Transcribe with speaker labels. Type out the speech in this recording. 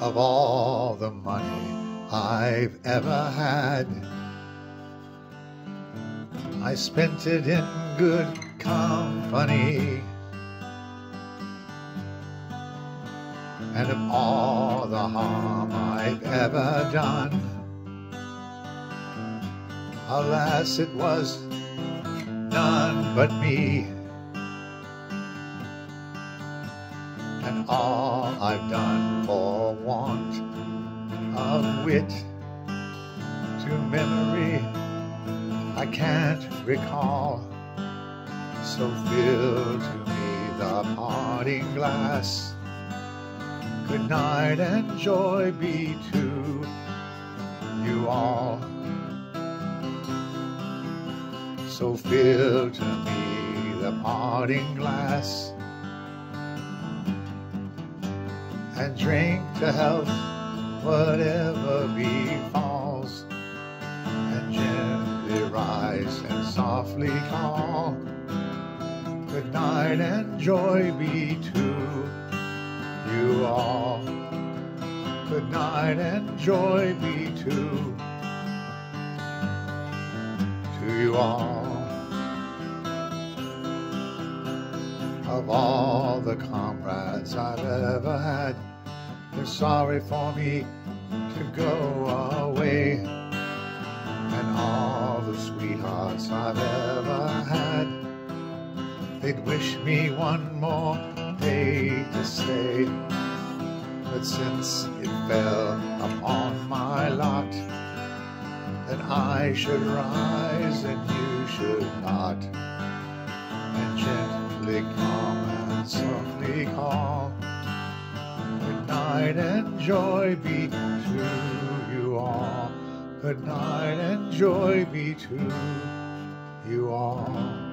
Speaker 1: of all the money I've ever had. I spent it in good company. And of all the harm I've ever done, alas, it was none but me. And all I've done for wit to memory I can't recall. So fill to me the parting glass. Good night and joy be to you all. So fill to me the parting glass and drink to health whatever befalls. And gently rise and softly call. Good night and joy be to you all. Good night and joy be to to you all. Of all the comrades I've ever had they're sorry for me to go away. And all the sweethearts I've ever had, they'd wish me one more day to stay. But since it fell upon my lot that I should rise and you should not, and gently come and softly call night and joy be to you all. Good night and joy be to you all.